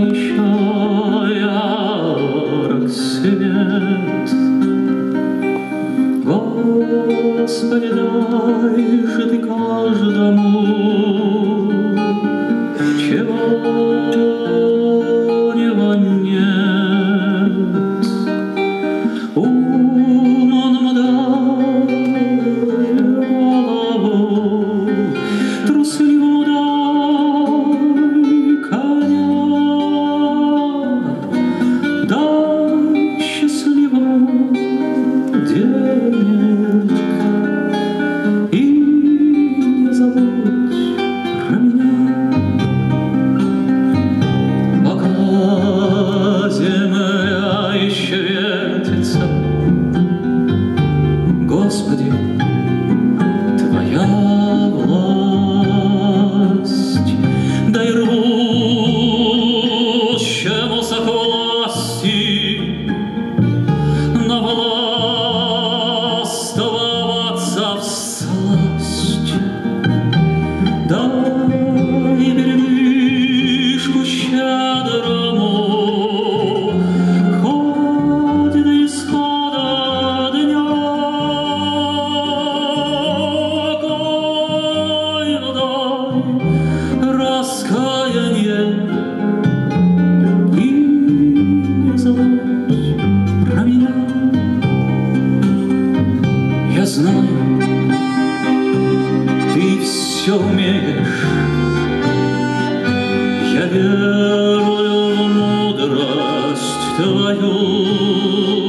еще ярок свет. Господи, дай же ты каждому все умеешь. Я верую в мудрость твою.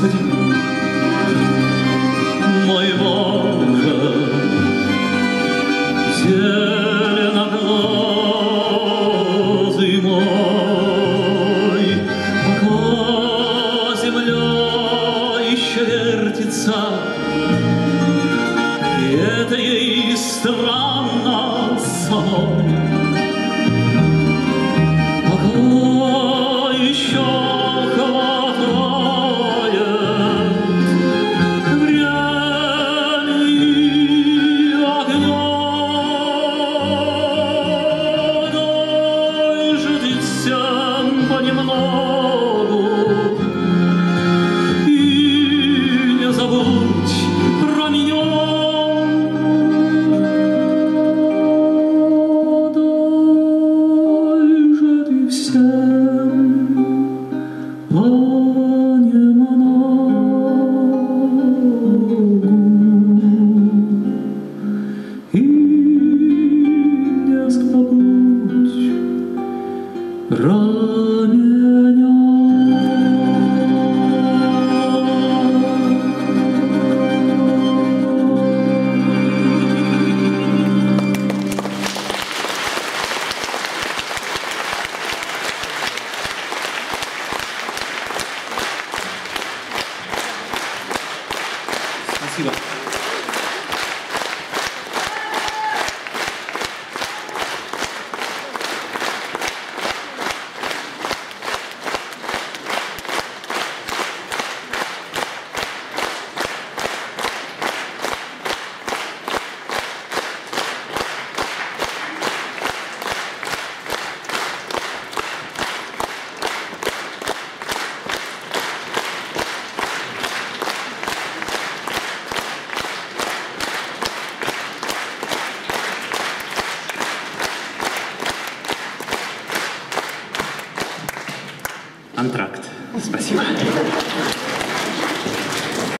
Господи, мой волка, зеленоглазый мой, пока земля еще вертится, и это ей страшно. Спасибо. Антракт. Спасибо.